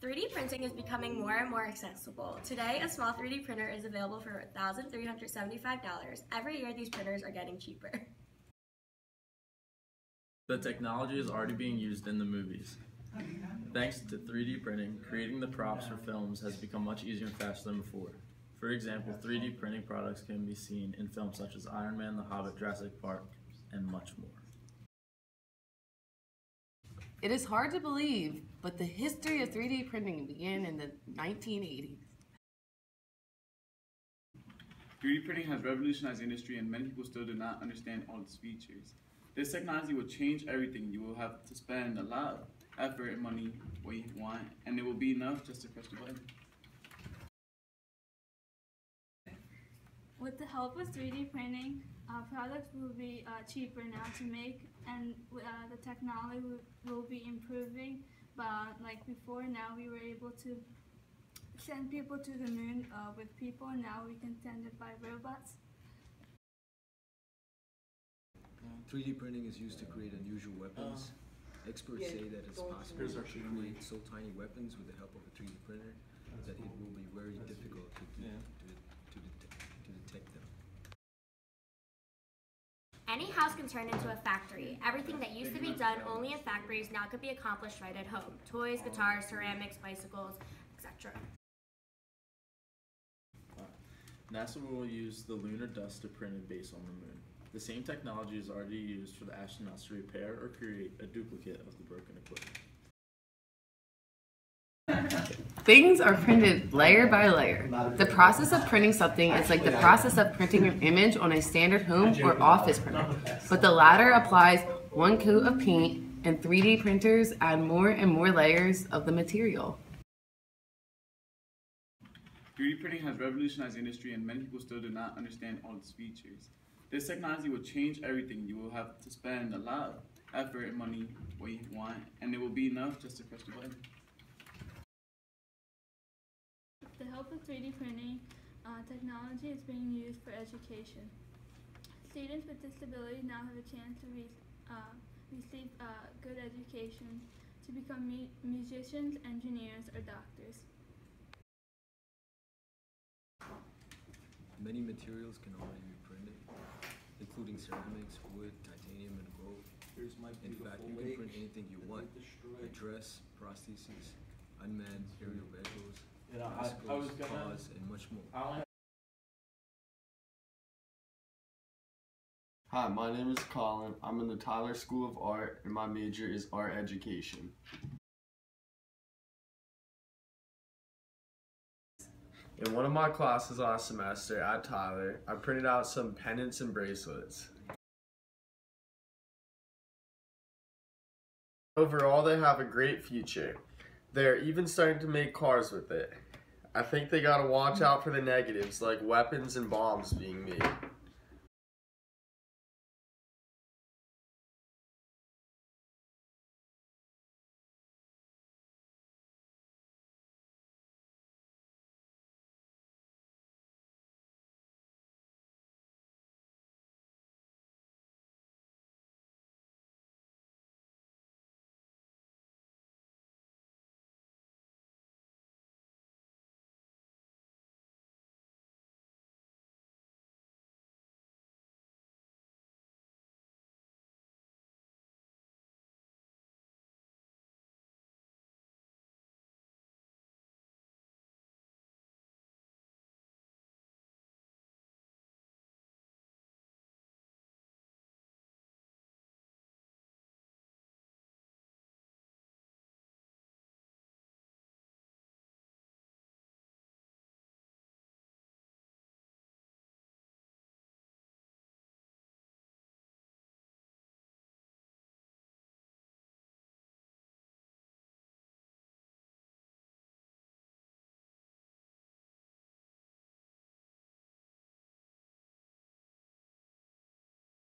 3D printing is becoming more and more accessible. Today, a small 3D printer is available for $1,375. Every year, these printers are getting cheaper. The technology is already being used in the movies. Thanks to 3D printing, creating the props for films has become much easier and faster than before. For example, 3D printing products can be seen in films such as Iron Man, The Hobbit, Jurassic Park, and much more. It is hard to believe, but the history of 3D printing began in the 1980s. 3D printing has revolutionized industry and many people still do not understand all its features. This technology will change everything. You will have to spend a lot of effort and money what you want, and it will be enough just to press the button. With the help of 3D printing, uh, products will be uh, cheaper now to make, and uh, the technology will, will be improving. But like before, now we were able to send people to the moon uh, with people. Now we can send it by robots. 3D printing is used to create unusual weapons. Experts say that it's possible to create so tiny weapons with the help of a 3D printer that it will be very difficult to, de- to, to, detect, to detect them. Any house can turn into a factory. Everything that used to be done only in factories now could be accomplished right at home. Toys, guitars, ceramics, bicycles, etc. NASA will use the lunar dust to print a base on the moon. The same technology is already used for the astronauts to repair or create a duplicate of the broken equipment. Things are printed layer by layer. The process of printing something is like the process of printing an image on a standard home or office printer, but the latter applies one coat of paint, and 3D printers add more and more layers of the material. 3D printing has revolutionized the industry, and many people still do not understand all its features. This technology will change everything. You will have to spend a lot of effort and money what you want, and it will be enough just to press the button. Help of 3D printing, uh, technology is being used for education. Students with disabilities now have a chance to re- uh, receive uh, good education to become mu- musicians, engineers, or doctors. Many materials can already be printed, including ceramics, wood, titanium, and gold. In fact, you can print anything you want. A dress, prostheses, unmanned aerial vehicles, You know, I, I was gonna. cars, and much more. I only Hi, my name is Colin. I'm in the Tyler School of Art, and my major is art education. In one of my classes last semester at Tyler, I printed out some pendants and bracelets. Overall, they have a great future. They're even starting to make cars with it. I think they gotta watch hmm. out for the negatives, like weapons and bombs being made.